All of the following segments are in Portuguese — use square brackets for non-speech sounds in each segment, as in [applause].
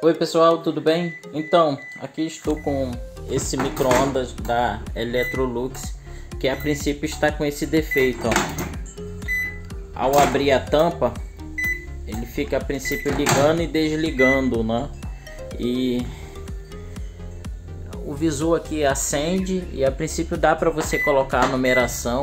Oi pessoal, tudo bem? Então, aqui estou com esse micro-ondas da Electrolux que a princípio está com esse defeito ó. Ao abrir a tampa ele fica a princípio ligando e desligando né? E o visor aqui acende e a princípio dá para você colocar a numeração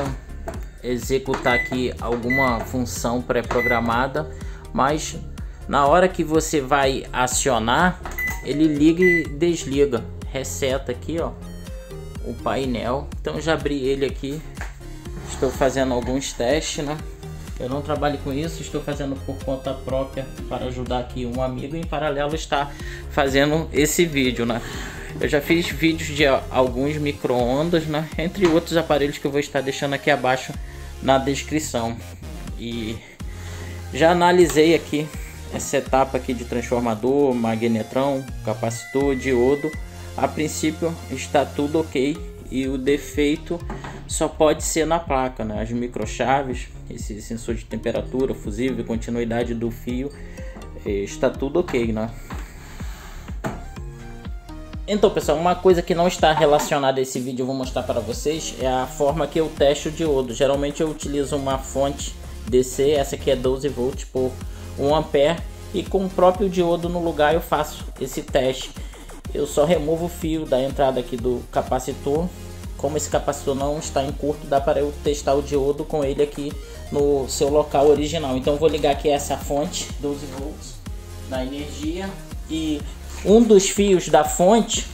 executar aqui alguma função pré-programada mas na hora que você vai acionar, ele liga e desliga. Reseta aqui, ó, o painel. Então já abri ele aqui. Estou fazendo alguns testes, né? Eu não trabalho com isso, estou fazendo por conta própria para ajudar aqui um amigo. Em paralelo está fazendo esse vídeo, né? Eu já fiz vídeos de alguns micro-ondas, né? Entre outros aparelhos que eu vou estar deixando aqui abaixo na descrição. E já analisei aqui essa etapa aqui de transformador, magnetrão, capacitor, diodo, a princípio está tudo ok e o defeito só pode ser na placa, né? as microchaves, esse sensor de temperatura, fusível, continuidade do fio, eh, está tudo ok, né? Então pessoal, uma coisa que não está relacionada a esse vídeo eu vou mostrar para vocês é a forma que eu testo o diodo. Geralmente eu utilizo uma fonte DC, essa aqui é 12 volts por 1 ampere e com o próprio diodo no lugar eu faço esse teste. Eu só removo o fio da entrada aqui do capacitor. Como esse capacitor não está em curto, dá para eu testar o diodo com ele aqui no seu local original. Então vou ligar aqui essa fonte 12 volts da energia e um dos fios da fonte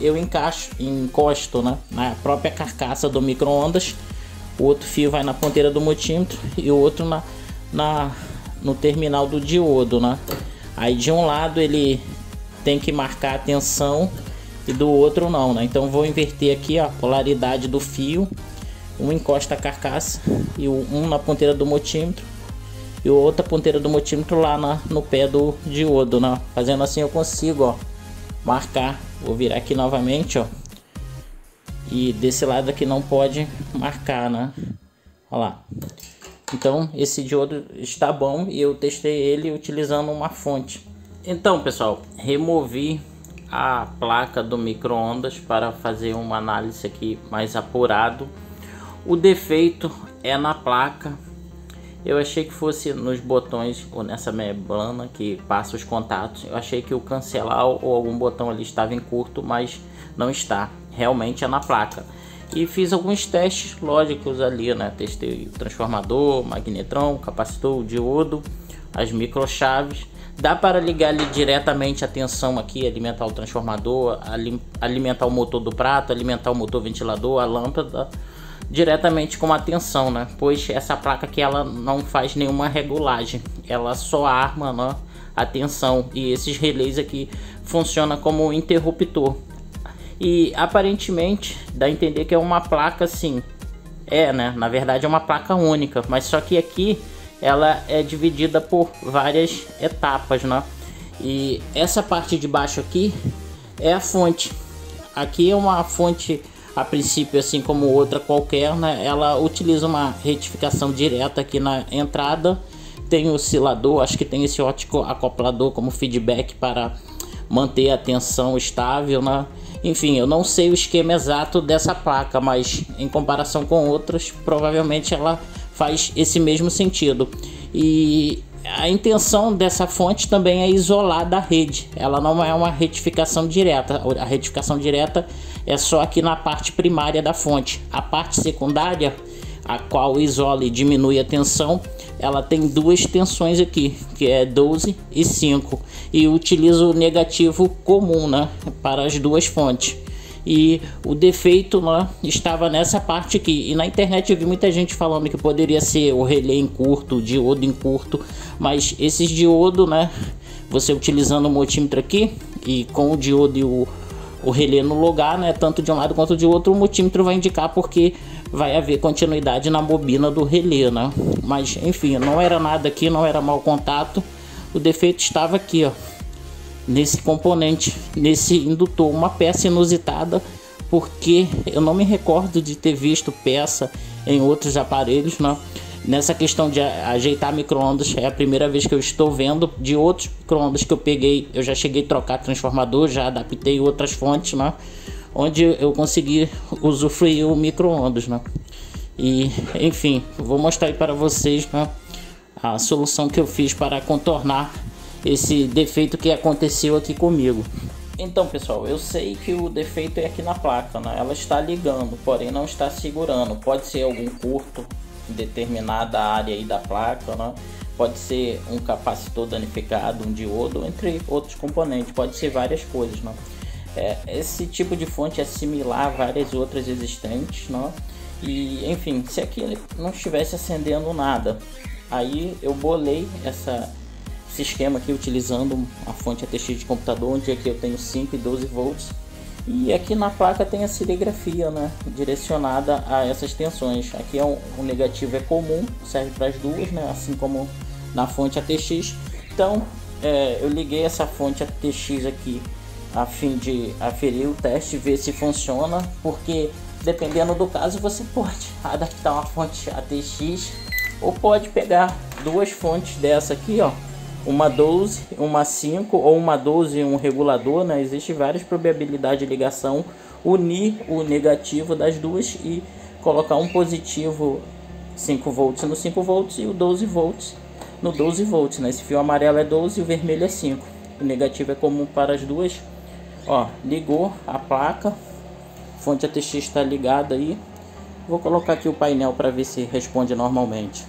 eu encaixo, encosto né, na própria carcaça do micro-ondas. O outro fio vai na ponteira do multímetro e o outro na, na no terminal do diodo, né? Aí de um lado ele tem que marcar a tensão e do outro não, né? Então vou inverter aqui a polaridade do fio. Um encosta a carcaça e um na ponteira do multímetro e outra ponteira do multímetro lá na, no pé do diodo, né? Fazendo assim eu consigo, ó, marcar. Vou virar aqui novamente, ó. E desse lado aqui não pode marcar, né? Olha lá. Então esse diodo está bom e eu testei ele utilizando uma fonte. Então pessoal, removi a placa do micro-ondas para fazer uma análise aqui mais apurado. O defeito é na placa. Eu achei que fosse nos botões ou nessa membrana que passa os contatos. Eu achei que o cancelar ou algum botão ali estava em curto, mas não está. Realmente é na placa e fiz alguns testes lógicos ali, né? Testei o transformador, magnetrão, capacitor, diodo, as microchaves. Dá para ligar ali diretamente a tensão aqui, alimentar o transformador, alimentar o motor do prato, alimentar o motor ventilador, a lâmpada diretamente com a tensão, né? Pois essa placa aqui ela não faz nenhuma regulagem, ela só arma né, a tensão e esses relés aqui funciona como interruptor e aparentemente dá a entender que é uma placa assim. É, né? Na verdade é uma placa única, mas só que aqui ela é dividida por várias etapas, né? E essa parte de baixo aqui é a fonte. Aqui é uma fonte a princípio assim como outra qualquer, né? Ela utiliza uma retificação direta aqui na entrada. Tem oscilador, acho que tem esse ótico acoplador como feedback para manter a tensão estável, né? Enfim, eu não sei o esquema exato dessa placa, mas em comparação com outras, provavelmente ela faz esse mesmo sentido. E a intenção dessa fonte também é isolar da rede. Ela não é uma retificação direta. A retificação direta é só aqui na parte primária da fonte. A parte secundária, a qual isola e diminui a tensão, ela tem duas tensões aqui, que é 12 e 5, e utilizo o negativo comum, né, para as duas fontes. E o defeito né, estava nessa parte aqui. E na internet eu vi muita gente falando que poderia ser o relé em curto, o diodo em curto, mas esses diodo, né, você utilizando o multímetro aqui e com o diodo e o, o relé no lugar, né, tanto de um lado quanto de outro, o multímetro vai indicar porque vai haver continuidade na bobina do relé, né? Mas enfim, não era nada aqui, não era mau contato. O defeito estava aqui, ó, nesse componente, nesse indutor, uma peça inusitada, porque eu não me recordo de ter visto peça em outros aparelhos, né? nessa questão de ajeitar microondas é a primeira vez que eu estou vendo de outros microondas que eu peguei eu já cheguei a trocar transformador já adaptei outras fontes né onde eu consegui usufruir o microondas né e enfim vou mostrar aí para vocês né, a solução que eu fiz para contornar esse defeito que aconteceu aqui comigo então pessoal, eu sei que o defeito é aqui na placa, né? ela está ligando, porém não está segurando, pode ser algum curto em determinada área aí da placa, né? pode ser um capacitor danificado, um diodo, entre outros componentes, pode ser várias coisas. Né? É, esse tipo de fonte é similar a várias outras existentes, né? e enfim, se aqui não estivesse acendendo nada, aí eu bolei essa esse esquema aqui utilizando a fonte ATX de computador, onde aqui eu tenho 5 e 12 volts. E aqui na placa tem a serigrafia, né, direcionada a essas tensões. Aqui é um, um negativo é comum, serve para as duas, né, assim como na fonte ATX. Então, é, eu liguei essa fonte ATX aqui a fim de aferir o teste, ver se funciona, porque dependendo do caso você pode [laughs] adaptar uma fonte ATX ou pode pegar duas fontes dessa aqui, ó, uma 12, uma 5 ou uma 12 um regulador, né? Existe várias probabilidades de ligação, unir o negativo das duas e colocar um positivo 5 volts no 5 volts e o 12 volts no 12 volts, né? Esse fio amarelo é 12 e o vermelho é 5. O negativo é comum para as duas. Ó, ligou a placa, fonte ATX está ligada aí. Vou colocar aqui o painel para ver se responde normalmente.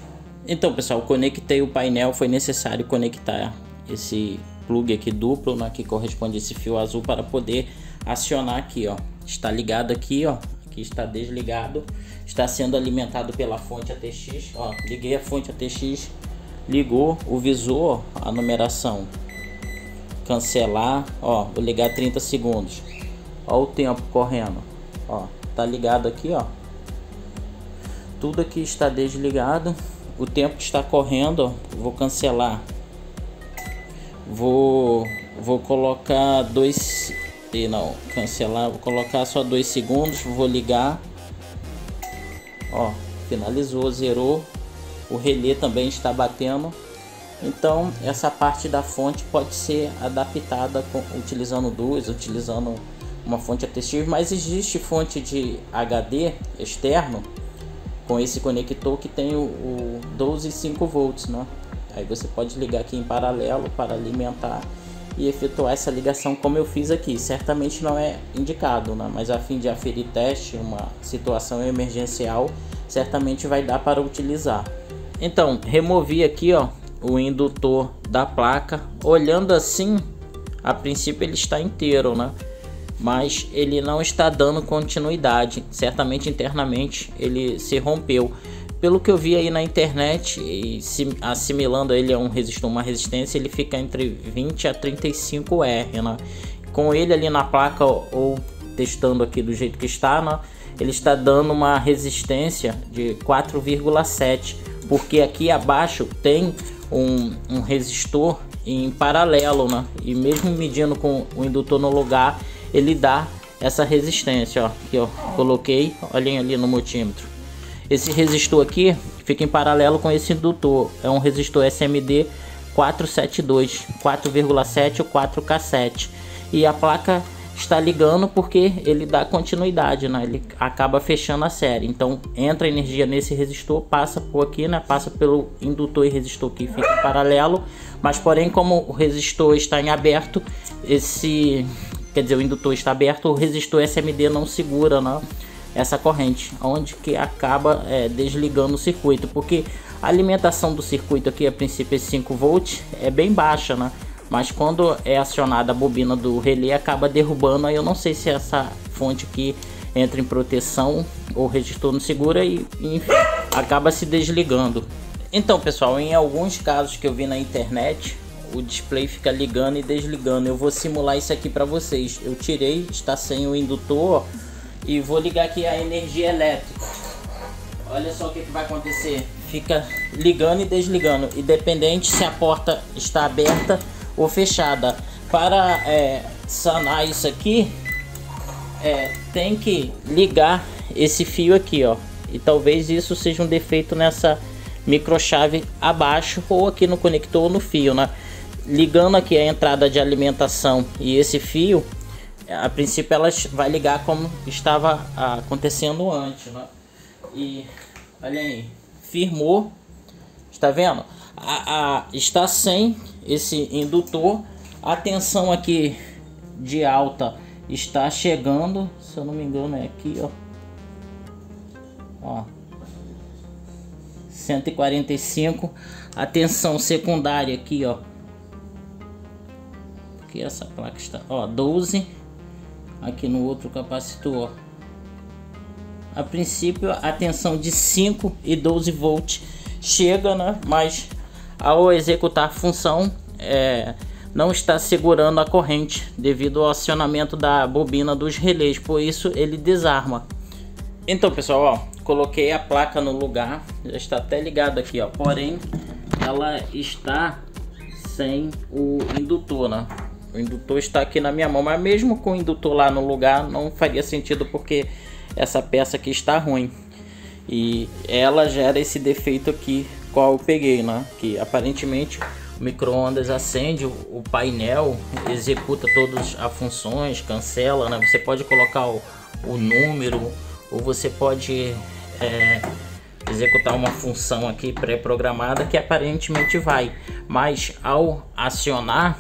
Então pessoal, conectei o painel, foi necessário conectar esse plug aqui duplo, né, que corresponde esse fio azul para poder acionar aqui, ó. Está ligado aqui, ó. Aqui está desligado, está sendo alimentado pela fonte ATX, ó. Liguei a fonte ATX, ligou o visor, a numeração. Cancelar, ó, vou ligar 30 segundos. Ó o tempo correndo, ó. Tá ligado aqui, ó. Tudo aqui está desligado o tempo está correndo, vou cancelar. Vou vou colocar dois e não, cancelar, vou colocar só dois segundos, vou ligar. Ó, finalizou, zerou. O relé também está batendo. Então, essa parte da fonte pode ser adaptada com, utilizando duas, utilizando uma fonte ATX, mas existe fonte de HD externo com esse conector que tem o, o 12,5 volts, né? Aí você pode ligar aqui em paralelo para alimentar e efetuar essa ligação como eu fiz aqui. Certamente não é indicado, né? mas a fim de aferir teste, uma situação emergencial, certamente vai dar para utilizar. Então, removi aqui ó, o indutor da placa. Olhando assim, a princípio ele está inteiro, né? mas ele não está dando continuidade. Certamente internamente ele se rompeu. Pelo que eu vi aí na internet, e assimilando ele a um resistor, uma resistência, ele fica entre 20 a 35 R. Né? Com ele ali na placa ou testando aqui do jeito que está, né? ele está dando uma resistência de 4,7, porque aqui abaixo tem um, um resistor em paralelo, né? E mesmo medindo com o indutor no lugar, ele dá essa resistência, ó. Aqui, ó, coloquei, olhem ali no multímetro. Esse resistor aqui fica em paralelo com esse indutor. É um resistor SMD 472, 4,7 ou 4K7. E a placa está ligando porque ele dá continuidade, né? Ele acaba fechando a série. Então entra energia nesse resistor, passa por aqui, né? Passa pelo indutor e resistor que fica paralelo. Mas porém, como o resistor está em aberto, esse quer dizer, o indutor está aberto, o resistor SMD não segura não, essa corrente, onde que acaba é, desligando o circuito, porque a alimentação do circuito aqui a princípio é 5 volts é bem baixa, né? Mas quando é acionada a bobina do relé acaba derrubando, aí eu não sei se essa fonte aqui entra em proteção ou resistor não segura e enfim, acaba se desligando. Então pessoal, em alguns casos que eu vi na internet, o display fica ligando e desligando. Eu vou simular isso aqui para vocês. Eu tirei, está sem o indutor e vou ligar aqui a energia elétrica. Olha só o que, que vai acontecer. Fica ligando e desligando, independente se a porta está aberta ou fechada. Para é, sanar isso aqui, é, tem que ligar esse fio aqui, ó. E talvez isso seja um defeito nessa microchave abaixo ou aqui no conector ou no fio, né? Ligando aqui a entrada de alimentação e esse fio, a princípio ela vai ligar como estava acontecendo antes, né? E olha aí, firmou, está vendo? A, a, está sem esse indutor, a tensão aqui de alta está chegando, se eu não me engano é aqui, ó. Ó. 145, a tensão secundária aqui, ó. Aqui essa placa está, ó, 12 aqui no outro capacitor. A princípio a tensão de 5 e 12 volts chega, né? Mas ao executar a função é, não está segurando a corrente devido ao acionamento da bobina dos relés, por isso ele desarma. Então pessoal, ó, coloquei a placa no lugar, já está até ligado aqui, ó. Porém, ela está sem o indutor, né? O indutor está aqui na minha mão, mas mesmo com o indutor lá no lugar, não faria sentido porque essa peça aqui está ruim. E ela gera esse defeito aqui, qual eu peguei, né? Que aparentemente o micro-ondas acende o painel, executa todas as funções, cancela, né? Você pode colocar o, o número ou você pode é, executar uma função aqui pré-programada que aparentemente vai, mas ao acionar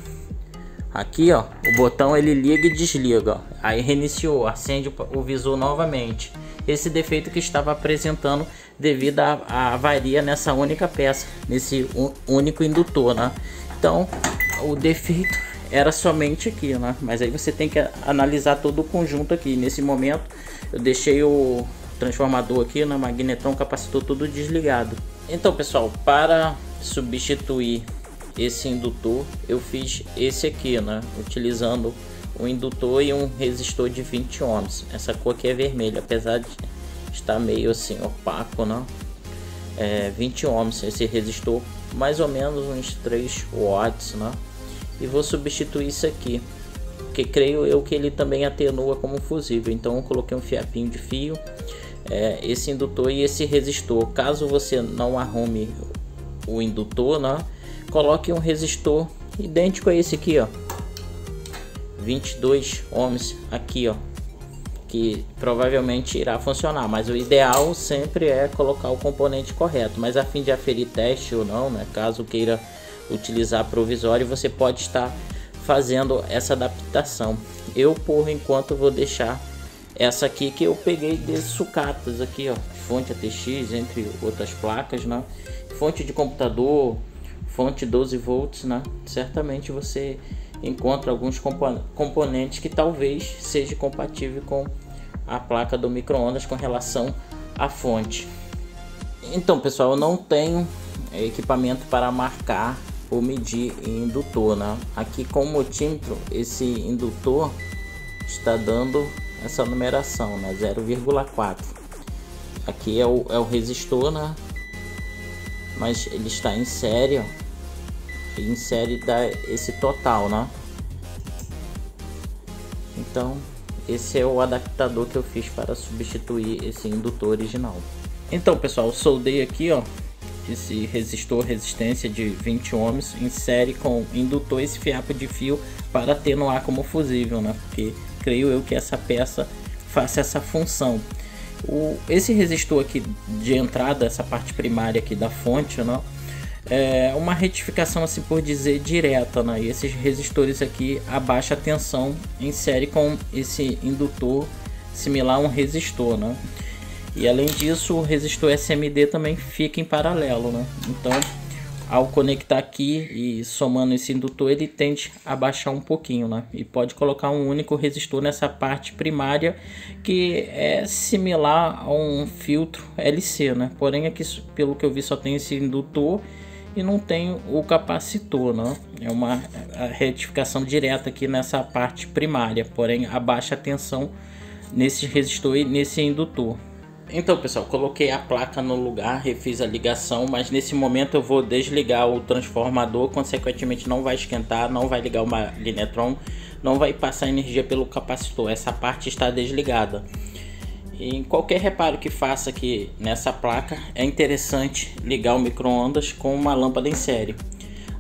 Aqui, ó, o botão ele liga e desliga, ó. Aí reiniciou, acende o visor novamente. Esse defeito que estava apresentando devido à avaria nessa única peça, nesse único indutor, né? Então, o defeito era somente aqui, né? Mas aí você tem que analisar todo o conjunto aqui. Nesse momento, eu deixei o transformador aqui na magnetron capacitor tudo desligado. Então, pessoal, para substituir esse indutor, eu fiz esse aqui, né? Utilizando um indutor e um resistor de 20 ohms. Essa cor aqui é vermelha, apesar de estar meio assim opaco, né? É, 20 ohms esse resistor, mais ou menos uns 3 watts, né? E vou substituir isso aqui, que creio eu que ele também atenua como fusível. Então eu coloquei um fiapinho de fio, é, esse indutor e esse resistor. Caso você não arrume o indutor, né? coloque um resistor idêntico a esse aqui, ó. 22 ohms aqui, ó. Que provavelmente irá funcionar, mas o ideal sempre é colocar o componente correto. Mas a fim de aferir teste ou não, né? Caso queira utilizar provisório, você pode estar fazendo essa adaptação. Eu por enquanto vou deixar essa aqui que eu peguei de sucatas aqui, ó, fonte ATX entre outras placas, né? Fonte de computador, fonte 12 volts, né? Certamente você encontra alguns componentes que talvez seja compatível com a placa do micro-ondas com relação à fonte. Então, pessoal, eu não tenho equipamento para marcar ou medir indutor, né? Aqui com o multímetro, esse indutor está dando essa numeração, né? 0,4. Aqui é o, é o resistor, né? Mas ele está em série, ó em série dá esse total, né? Então, esse é o adaptador que eu fiz para substituir esse indutor original. Então, pessoal, soldei aqui, ó, esse resistor resistência de 20 ohms em série com indutor esse fiapo de fio para atenuar como fusível, né? Porque creio eu que essa peça faça essa função. O, esse resistor aqui de entrada, essa parte primária aqui da fonte, né? É uma retificação assim por dizer direta, né? E esses resistores aqui a tensão em série com esse indutor similar a um resistor, né? E além disso, o resistor SMD também fica em paralelo, né? Então, ao conectar aqui e somando esse indutor, ele tende a baixar um pouquinho, né? E pode colocar um único resistor nessa parte primária que é similar a um filtro LC, né? Porém, aqui, pelo que eu vi, só tem esse indutor e não tem o capacitor, né? É uma retificação direta aqui nessa parte primária, porém a baixa tensão nesse resistor e nesse indutor. Então pessoal, coloquei a placa no lugar, refiz a ligação, mas nesse momento eu vou desligar o transformador, consequentemente não vai esquentar, não vai ligar o magnetron, não vai passar energia pelo capacitor, essa parte está desligada. Em qualquer reparo que faça aqui nessa placa, é interessante ligar o micro-ondas com uma lâmpada em série.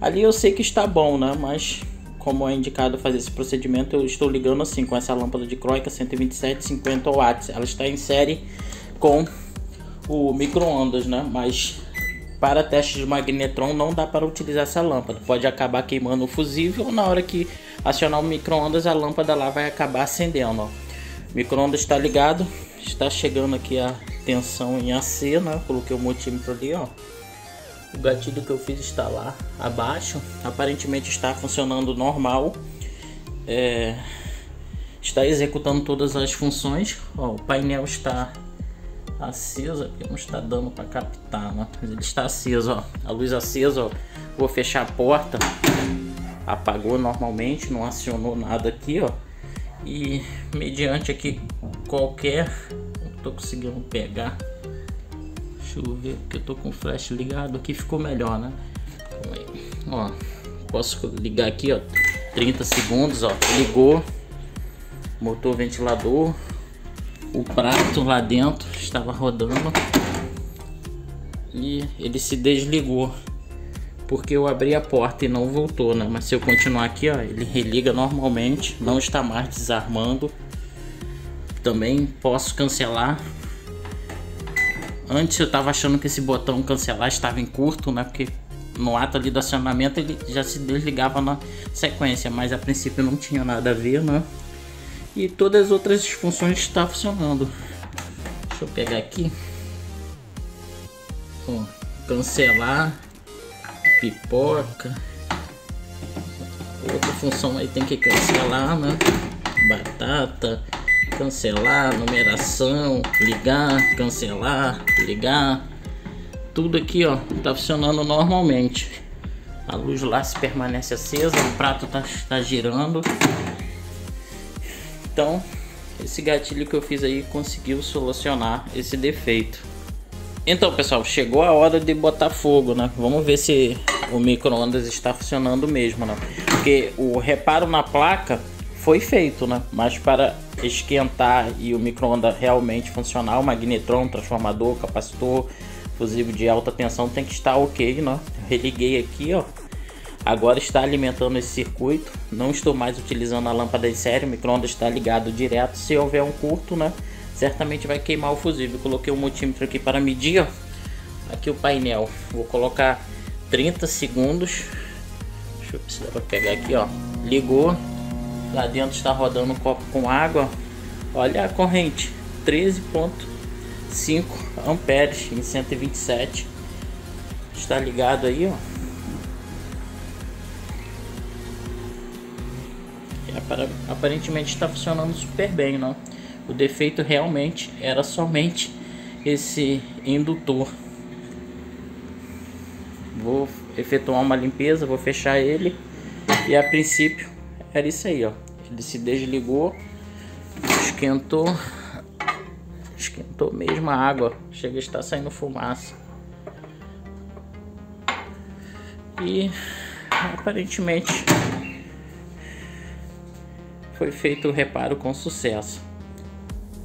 Ali eu sei que está bom, né? Mas como é indicado fazer esse procedimento, eu estou ligando assim com essa lâmpada de Croica 12750 watts. Ela está em série com o micro-ondas, né? Mas para testes de magnetron não dá para utilizar essa lâmpada. Pode acabar queimando o fusível ou na hora que acionar o micro-ondas a lâmpada lá vai acabar acendendo. O micro-ondas está ligado, está chegando aqui a tensão em AC, né? Coloquei o multímetro ali, ó. O gatilho que eu fiz está lá abaixo. Aparentemente está funcionando normal. É... Está executando todas as funções. Ó, o painel está aceso aqui, não está dando para captar, né? mas ele está aceso, ó. A luz acesa, ó. Vou fechar a porta. Apagou normalmente, não acionou nada aqui, ó. E mediante aqui qualquer, tô conseguindo pegar. Deixa eu ver que eu tô com o flash ligado aqui, ficou melhor, né? Ó, posso ligar aqui, ó, 30 segundos, ó, ligou, motor ventilador, o prato lá dentro estava rodando e ele se desligou porque eu abri a porta e não voltou, né? Mas se eu continuar aqui, ó, ele religa normalmente, não está mais desarmando. Também posso cancelar. Antes eu estava achando que esse botão cancelar estava em curto, né? Porque no ato ali do acionamento ele já se desligava na sequência, mas a princípio não tinha nada a ver, né? e todas as outras funções estão funcionando. Deixa eu pegar aqui. Cancelar, pipoca. Outra função aí tem que cancelar, né? Batata, cancelar, numeração, ligar, cancelar, ligar. Tudo aqui, ó, tá funcionando normalmente. A luz lá se permanece acesa, o prato tá, tá girando. Então, esse gatilho que eu fiz aí conseguiu solucionar esse defeito. Então, pessoal, chegou a hora de botar fogo, né? Vamos ver se o micro-ondas está funcionando mesmo, né? Porque o reparo na placa foi feito, né? Mas para esquentar e o micro-ondas realmente funcionar, o magnetron, transformador, capacitor, fusível de alta tensão tem que estar ok, né? religuei aqui, ó. Agora está alimentando esse circuito. Não estou mais utilizando a lâmpada em série. O micro-ondas está ligado direto. Se houver um curto, né? Certamente vai queimar o fusível. Coloquei um multímetro aqui para medir. Ó. Aqui o painel. Vou colocar 30 segundos. Deixa eu ver se dá para pegar aqui, ó. Ligou. Lá dentro está rodando um copo com água. Olha a corrente. 13.5 amperes em 127. Está ligado aí, ó. aparentemente está funcionando super bem, não? O defeito realmente era somente esse indutor. Vou efetuar uma limpeza, vou fechar ele e a princípio era isso aí, ó. Ele se desligou, esquentou, esquentou mesmo a água, chega a estar saindo fumaça. E aparentemente foi feito o reparo com sucesso.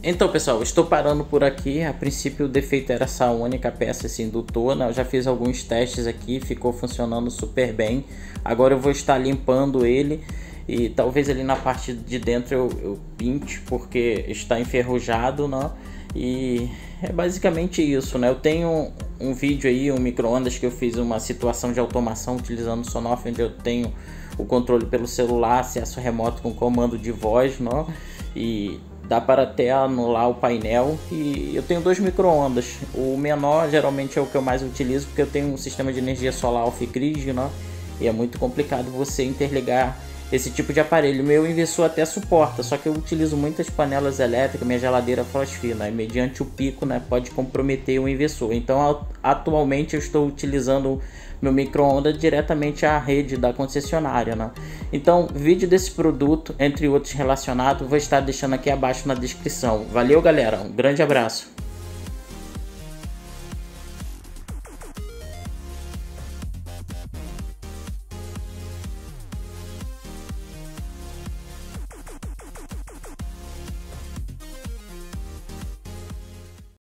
Então pessoal, estou parando por aqui. A princípio o defeito era essa única peça, esse indutor. Né? Eu já fiz alguns testes aqui, ficou funcionando super bem. Agora eu vou estar limpando ele e talvez ali na parte de dentro eu, eu pinte porque está enferrujado, né? E é basicamente isso, né? Eu tenho um vídeo aí, um micro-ondas que eu fiz uma situação de automação utilizando o Sonoff, onde eu tenho o controle pelo celular, acesso remoto com comando de voz, não? E dá para até anular o painel e eu tenho dois micro-ondas. O menor geralmente é o que eu mais utilizo porque eu tenho um sistema de energia solar off-grid, né? E é muito complicado você interligar esse tipo de aparelho. O meu inversor até suporta, só que eu utilizo muitas panelas elétricas, minha geladeira frost fina, e mediante o pico, né, pode comprometer o inversor. Então, atualmente eu estou utilizando meu micro-ondas diretamente à rede da concessionária. Né? Então, vídeo desse produto, entre outros relacionados, vou estar deixando aqui abaixo na descrição. Valeu, galera. Um grande abraço.